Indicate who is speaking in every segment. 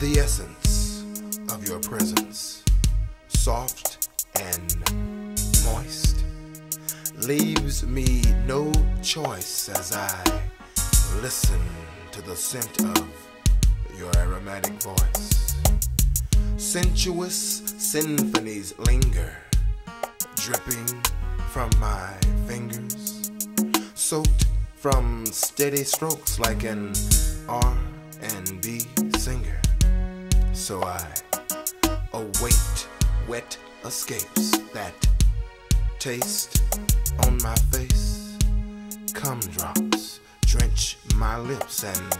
Speaker 1: The essence of your presence, soft and moist, leaves me no choice as I listen to the scent of your aromatic voice. Sensuous symphonies linger, dripping from my fingers, soaked from steady strokes like an R&B singer. So I await wet escapes that taste on my face. Cum drops drench my lips and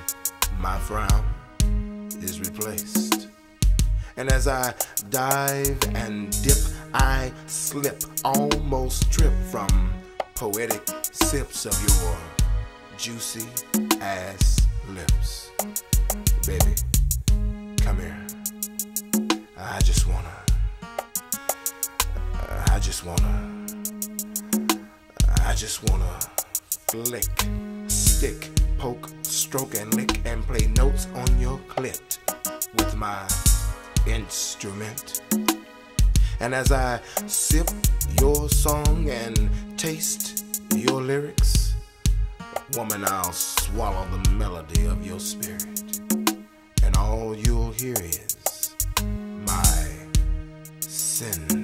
Speaker 1: my frown is replaced. And as I dive and dip, I slip, almost trip from poetic sips of your juicy ass lips. I just wanna, I just wanna, I just wanna flick, stick, poke, stroke, and lick, and play notes on your clit with my instrument. And as I sip your song and taste your lyrics, woman, I'll swallow the melody of your spirit. And all you'll hear is sin.